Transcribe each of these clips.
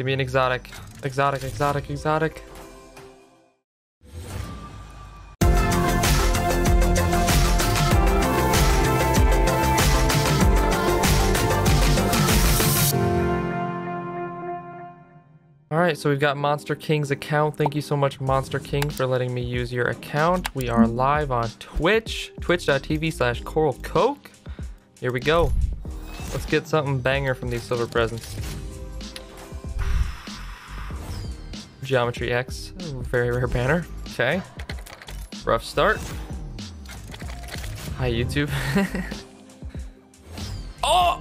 Give me an exotic. Exotic, exotic, exotic. All right, so we've got Monster King's account. Thank you so much, Monster King, for letting me use your account. We are live on Twitch, twitch.tv slash Coral Coke. Here we go. Let's get something banger from these silver presents. Geometry X, very rare banner. Okay. Rough start. Hi, YouTube. oh!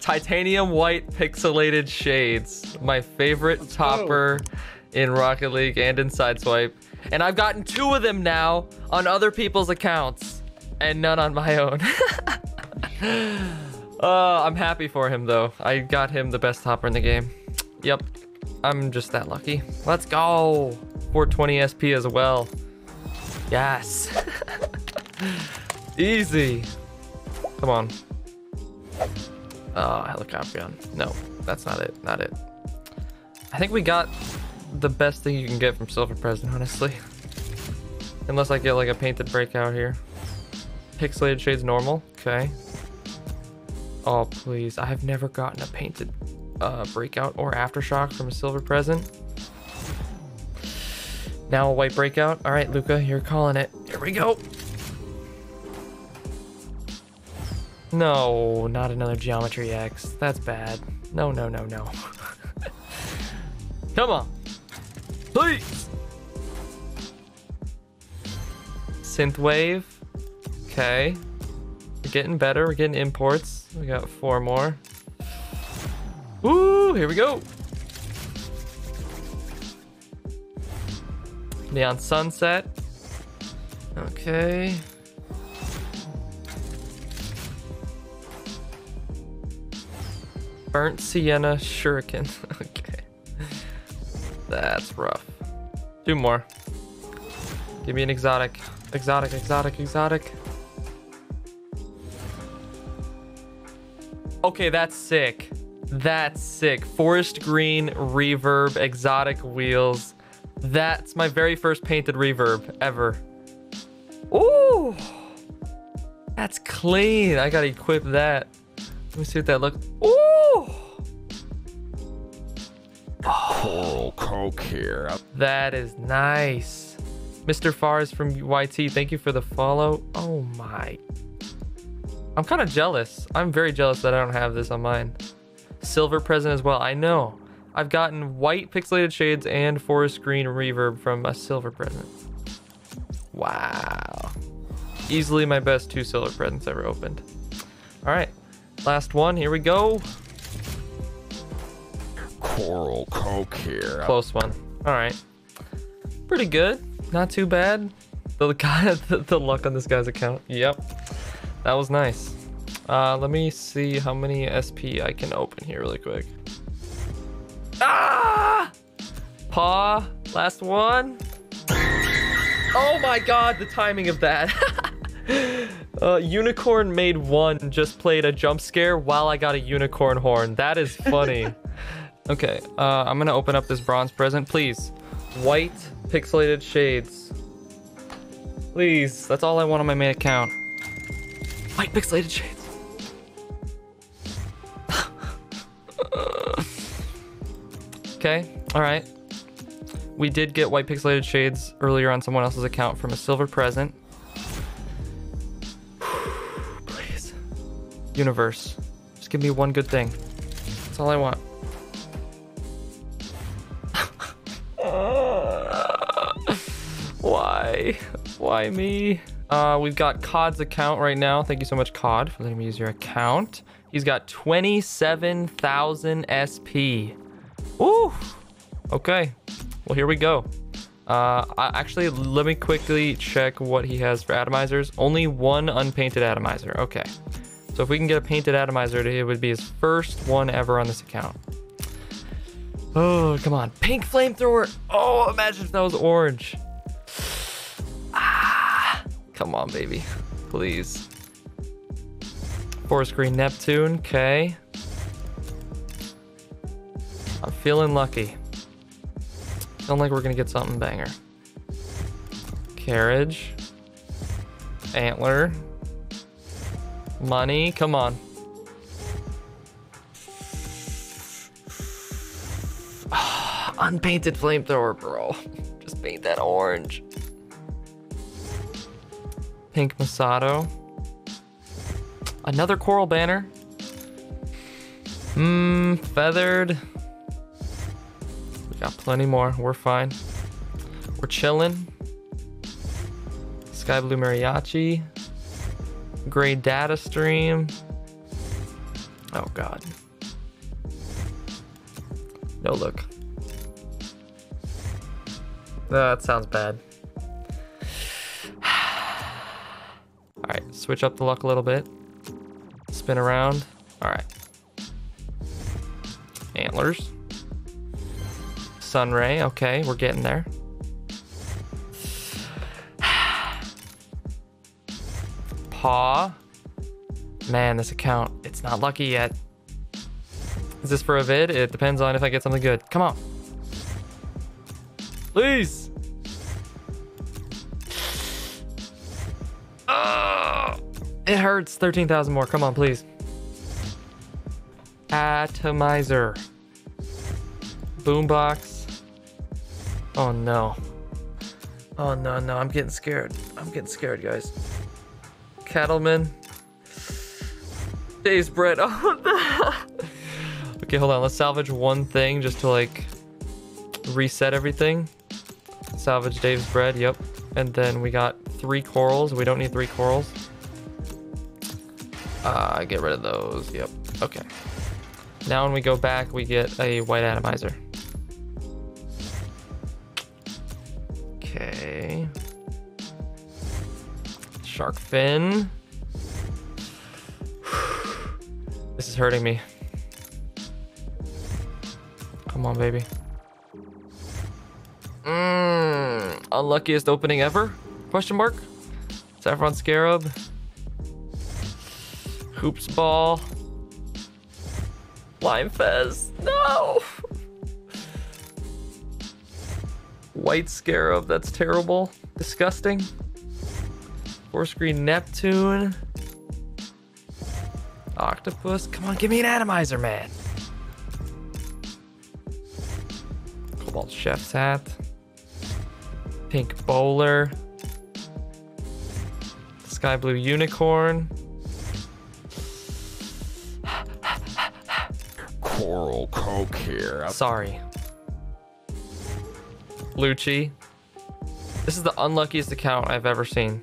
Titanium white pixelated shades. My favorite Let's topper in Rocket League and in Sideswipe. And I've gotten two of them now on other people's accounts and none on my own. uh, I'm happy for him though. I got him the best hopper in the game. Yep. I'm just that lucky. Let's go. 420 SP as well. Yes. Easy. Come on. Oh, helicopter gun. No, that's not it. Not it. I think we got the best thing you can get from Silver Present, honestly. Unless I get like a painted breakout here. Pixelated shades normal. Okay. Oh, please. I have never gotten a painted uh, breakout or aftershock from a silver present. Now a white breakout. All right, Luca, you're calling it. Here we go. No, not another Geometry X. That's bad. No, no, no, no. Come on. Please. Synthwave. Okay. Getting better. We're getting imports. We got four more. Ooh, Here we go. Neon Sunset. Okay. Burnt Sienna Shuriken. okay. That's rough. Two more. Give me an exotic. Exotic, exotic, exotic. Okay, that's sick. That's sick. Forest green, reverb, exotic wheels. That's my very first painted reverb ever. Ooh. That's clean. I gotta equip that. Let me see what that looks. Ooh. Coral Coke here. That is nice. Mr. Fars from YT, thank you for the follow. Oh my. I'm kind of jealous. I'm very jealous that I don't have this on mine. Silver present as well. I know. I've gotten white pixelated shades and forest green reverb from a silver present. Wow. Easily my best two silver presents ever opened. All right. Last one. Here we go. Coral Coke here. Close one. All right. Pretty good. Not too bad. The the, the luck on this guy's account. Yep. That was nice. Uh, let me see how many SP I can open here really quick. Ah! Paw. Last one. Oh my god, the timing of that. uh, unicorn made one just played a jump scare while I got a unicorn horn. That is funny. okay, uh, I'm gonna open up this bronze present, please. White pixelated shades. Please, that's all I want on my main account. White pixelated shades. okay, all right. We did get white pixelated shades earlier on someone else's account from a silver present. Please. Universe. Just give me one good thing. That's all I want. Why? Why me? Uh, we've got COD's account right now. Thank you so much, COD, for letting me use your account. He's got 27,000 SP. Ooh. Okay. Well, here we go. Uh, I, actually, let me quickly check what he has for atomizers. Only one unpainted atomizer. Okay. So if we can get a painted atomizer, it would be his first one ever on this account. Oh, come on. Pink flamethrower. Oh, imagine if that was orange. Come on, baby. Please. Forest Green Neptune. Okay. I'm feeling lucky. Feeling like we're gonna get something banger. Carriage. Antler. Money. Come on. Unpainted flamethrower, bro. Just paint that orange. Pink Masato. Another coral banner. Mmm, feathered. We got plenty more. We're fine. We're chilling. Sky Blue Mariachi. Gray Data Stream. Oh, God. No look. That sounds bad. Switch up the luck a little bit. Spin around. All right. Antlers. Sunray. Okay, we're getting there. Paw. Man, this account, it's not lucky yet. Is this for a vid? It depends on if I get something good. Come on. Please. It hurts. 13,000 more. Come on, please. Atomizer. Boombox. Oh no. Oh no, no. I'm getting scared. I'm getting scared, guys. Cattleman. Dave's bread. Oh no. Okay, hold on. Let's salvage one thing just to like reset everything. Salvage Dave's bread. Yep. And then we got three corals. We don't need three corals. Uh, get rid of those. Yep. Okay. Now when we go back, we get a white atomizer. Okay. Shark fin. This is hurting me. Come on, baby. Mmm. Unluckiest opening ever? Question mark? Saffron Scarab. Hoops Ball. Lime Fez. No! White Scarab. That's terrible. Disgusting. Forest Green Neptune. Octopus. Come on, give me an atomizer, man. Cobalt Chef's Hat. Pink Bowler. Sky Blue Unicorn. Coral Coke here. Sorry. Lucci. This is the unluckiest account I've ever seen.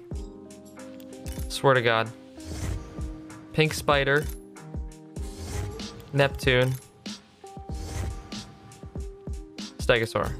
Swear to God. Pink Spider. Neptune. Stegosaur.